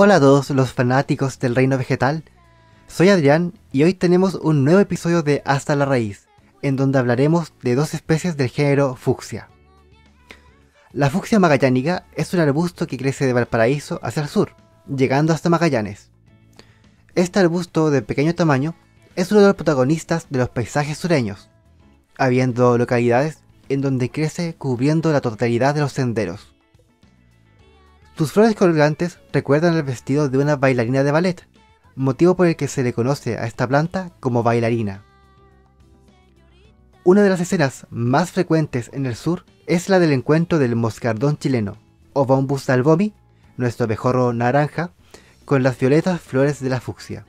Hola a todos los fanáticos del reino vegetal. Soy Adrián y hoy tenemos un nuevo episodio de Hasta la raíz, en donde hablaremos de dos especies del género fucsia. La fucsia magallánica es un arbusto que crece de Valparaíso hacia el sur, llegando hasta Magallanes. Este arbusto de pequeño tamaño es uno de los protagonistas de los paisajes sureños, habiendo localidades en donde crece cubriendo la totalidad de los senderos. Sus flores colgantes recuerdan el vestido de una bailarina de ballet, motivo por el que se le conoce a esta planta como bailarina. Una de las escenas más frecuentes en el sur es la del encuentro del moscardón chileno, o Bombus albomi, nuestro abejorro naranja, con las violetas flores de la fucsia.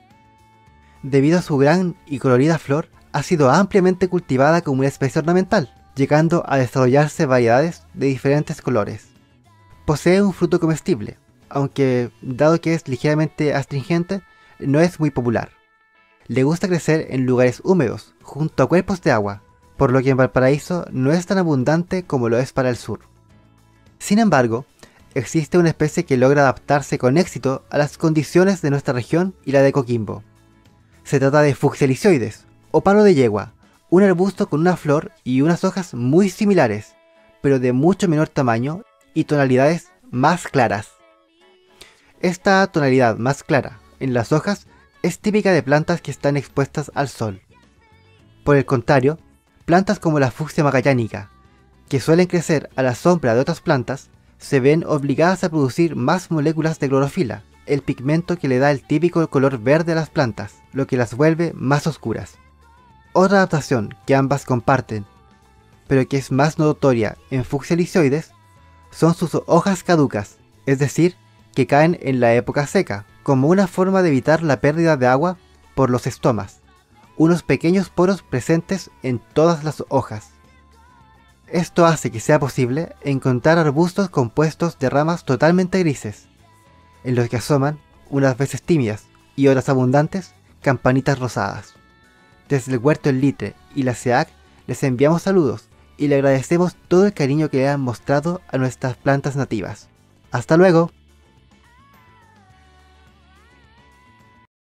Debido a su gran y colorida flor, ha sido ampliamente cultivada como una especie ornamental, llegando a desarrollarse variedades de diferentes colores. Posee un fruto comestible, aunque dado que es ligeramente astringente, no es muy popular. Le gusta crecer en lugares húmedos, junto a cuerpos de agua, por lo que en Valparaíso no es tan abundante como lo es para el sur. Sin embargo, existe una especie que logra adaptarse con éxito a las condiciones de nuestra región y la de Coquimbo. Se trata de Fucsialisioides, o palo de yegua, un arbusto con una flor y unas hojas muy similares, pero de mucho menor tamaño y tonalidades más claras. Esta tonalidad más clara en las hojas es típica de plantas que están expuestas al sol. Por el contrario, plantas como la fucsia magallánica, que suelen crecer a la sombra de otras plantas, se ven obligadas a producir más moléculas de clorofila, el pigmento que le da el típico color verde a las plantas, lo que las vuelve más oscuras. Otra adaptación que ambas comparten, pero que es más notoria en fucsia lisioides, son sus hojas caducas, es decir, que caen en la época seca, como una forma de evitar la pérdida de agua por los estomas, unos pequeños poros presentes en todas las hojas. Esto hace que sea posible encontrar arbustos compuestos de ramas totalmente grises, en los que asoman, unas veces tímidas y otras abundantes, campanitas rosadas. Desde el huerto El Litre y la SEAC les enviamos saludos y le agradecemos todo el cariño que han mostrado a nuestras plantas nativas. ¡Hasta luego!